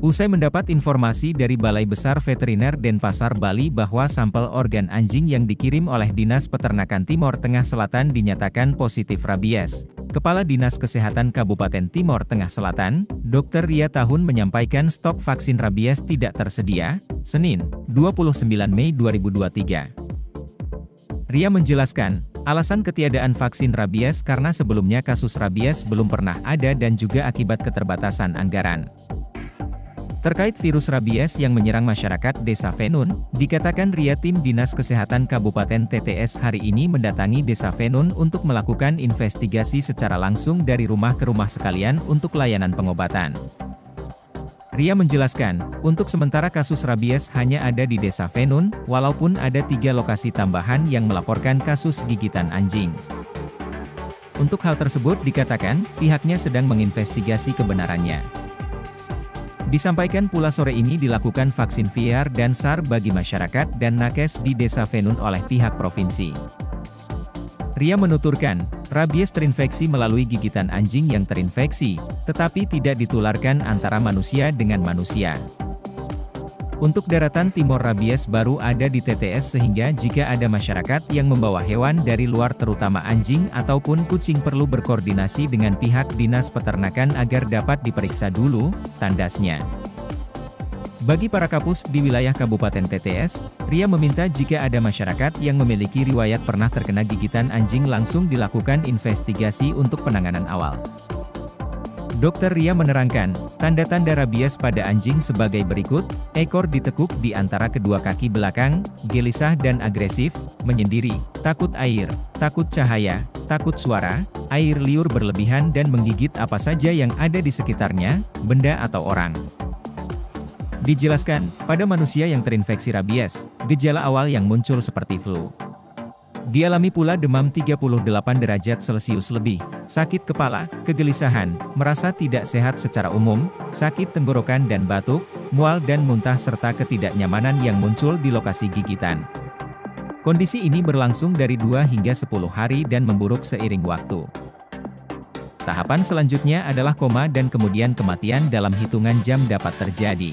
Usai mendapat informasi dari Balai Besar Veteriner Denpasar Bali bahwa sampel organ anjing yang dikirim oleh Dinas Peternakan Timor Tengah Selatan dinyatakan positif rabies, Kepala Dinas Kesehatan Kabupaten Timor Tengah Selatan, Dr. Ria Tahun menyampaikan stok vaksin rabies tidak tersedia, Senin, 29 Mei 2023. Ria menjelaskan, alasan ketiadaan vaksin rabies karena sebelumnya kasus rabies belum pernah ada dan juga akibat keterbatasan anggaran. Terkait virus rabies yang menyerang masyarakat Desa Venun, dikatakan Ria Tim Dinas Kesehatan Kabupaten TTS hari ini mendatangi Desa Venun untuk melakukan investigasi secara langsung dari rumah ke rumah sekalian untuk layanan pengobatan. Ria menjelaskan, untuk sementara kasus rabies hanya ada di Desa Venun, walaupun ada tiga lokasi tambahan yang melaporkan kasus gigitan anjing. Untuk hal tersebut dikatakan, pihaknya sedang menginvestigasi kebenarannya. Disampaikan pula sore ini dilakukan vaksin VR dan SAR bagi masyarakat dan nakes di Desa Venun oleh pihak provinsi. Ria menuturkan, rabies terinfeksi melalui gigitan anjing yang terinfeksi, tetapi tidak ditularkan antara manusia dengan manusia. Untuk daratan timur rabies baru ada di TTS sehingga jika ada masyarakat yang membawa hewan dari luar terutama anjing ataupun kucing perlu berkoordinasi dengan pihak dinas peternakan agar dapat diperiksa dulu, tandasnya. Bagi para kapus di wilayah Kabupaten TTS, Ria meminta jika ada masyarakat yang memiliki riwayat pernah terkena gigitan anjing langsung dilakukan investigasi untuk penanganan awal. Dokter Ria menerangkan, tanda-tanda rabies pada anjing sebagai berikut, ekor ditekuk di antara kedua kaki belakang, gelisah dan agresif, menyendiri, takut air, takut cahaya, takut suara, air liur berlebihan dan menggigit apa saja yang ada di sekitarnya, benda atau orang. Dijelaskan, pada manusia yang terinfeksi rabies, gejala awal yang muncul seperti flu. Dialami pula demam 38 derajat Celcius lebih, sakit kepala, kegelisahan, merasa tidak sehat secara umum, sakit tenggorokan dan batuk, mual dan muntah serta ketidaknyamanan yang muncul di lokasi gigitan. Kondisi ini berlangsung dari 2 hingga 10 hari dan memburuk seiring waktu. Tahapan selanjutnya adalah koma dan kemudian kematian dalam hitungan jam dapat terjadi.